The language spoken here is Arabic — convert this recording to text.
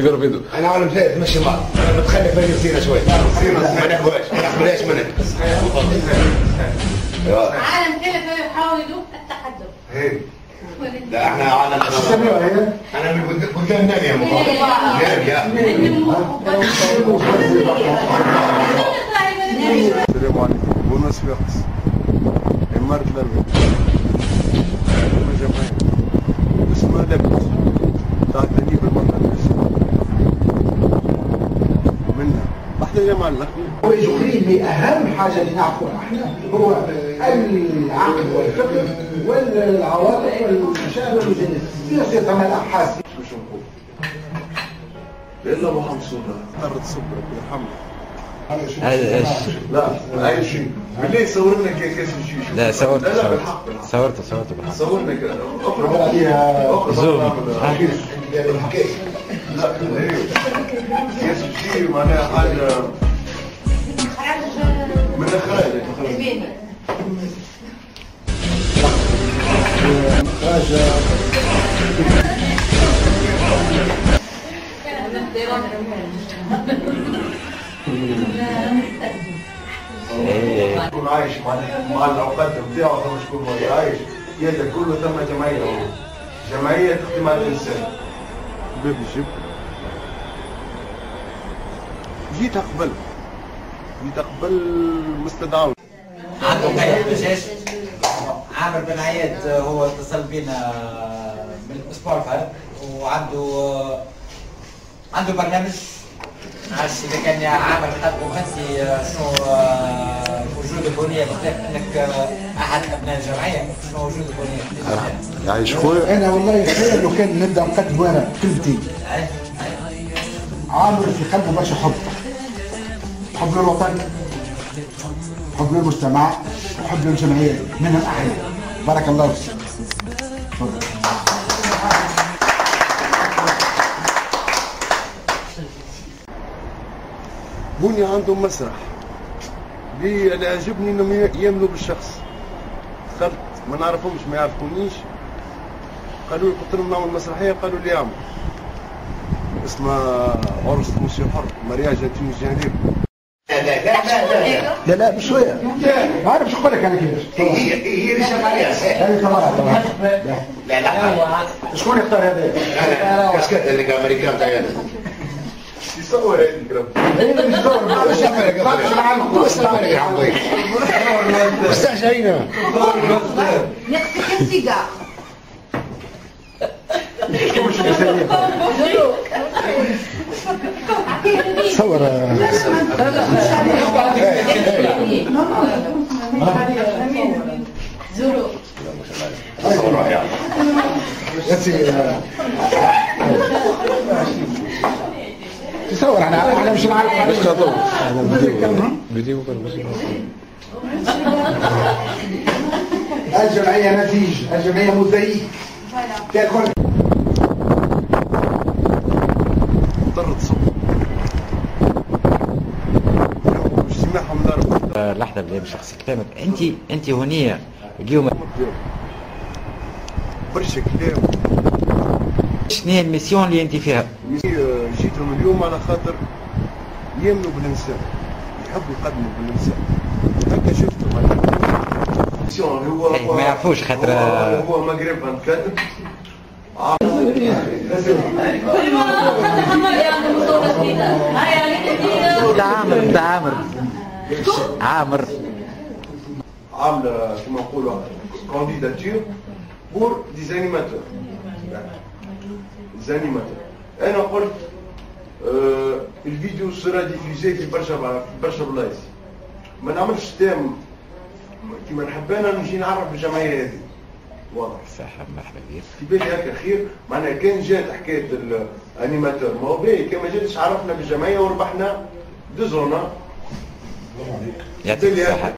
يقرب يده أنا عالم ثالث ماشي معك أنا بتخلي فريق سينا شوي. ما ناكلهاش ما ناكلهاش منك أيوة. عالم كده يحاول يدوق التقدم هي. لا إحنا عالم أنا من قد- قدام نام يا مخاطر نام يا. السلام عليكم بونس فيقس إمارة الأربعين واحدة يا معلم ويجري أهم حاجة اللي نعرفوها إحنا هو العقل والفكر والعواطف والمشاعر والجنس يصير ثم الأبحاث. مش نقول إلا محمد صلى اضطرت صبرك يرحمك لا أي شيء. بالله صور لنا كاس الشيشة لا صورت صورت صورت صورت بالحق. صور لنا كده. اقرب اقرب زوم. لا هي كاس الشيء معناها حاجة من الخارج يكون عايش مع مع الاوقات بتاعه ثم شكون عايش يدا كله ثم جمعيه. جمعيه على الانسان باب الجب جيت قبل جيت قبل مستدعى عنده قيد بجاش عامر بن عياد هو اتصل بينا من الأسبوع فات. وعنده عنده برنامج. ما نعرفش إذا كان يا عامر خاطبه انت شنو وجود البنية بخلاف انك أحد أبناء الجمعية شنو وجود البنية؟ يعيش خويا. أنا والله خير لو كان نبدأ نقدم أنا كلمتين عامر في قلبه برشا حب حب للوطن حب للمجتمع وحب للجمعية من الأحياء. بارك الله فيك. تفضل. بني عندهم مسرح. لي اللي عجبني إنهم يامنوا بالشخص. دخلت ما نعرفهمش ما يعرفونيش. قالوا لي قلت لهم نعمل مسرحية قالوا لي اعمل اسمها عرس موسيقى حر مرياج تونسي لا لا لا بشوية ما أعرف شو قولك أنا كيفاش هي هي اللي شغال عليها هذه طبعا طبعا لا لا شكون يختار هذا؟ أنا كاسكت اللي كان امريكان تاعي يصور وش تصور تصور إحنا إحنا مش الجمعية مزيك تأكل. لحظة بلا بشخص كلامك انت أنت هنيه اليوم برشا كلام شنو هي الميسيون اللي أنت فيها؟ جيتهم اليوم على خاطر يامنوا بالإنسان يحبوا يقدموا بالإنسان. هكا شفتهم. هكا هو إيه، ما يعرفوش خاطر- هو, هو مغرب نتكلم ده عامر ده عامر. عامله كما نقولوا candidature pour des animateurs des animateurs أنا قلت آه الفيديو sera divisée في برشا في برشا بلايص ما نعملش تام كيما نحب أنا نجي نعرف الجمعيه هذه. واضح. صحة مرحبا بك. في بالي هكا خير معناها كان جات حكاية ال animateur ما هو باهي كان ما جاتش عرفنا بالجمعيه وربحنا. دزونا. يعطيك بالي الصحة هكا